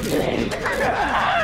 Ah!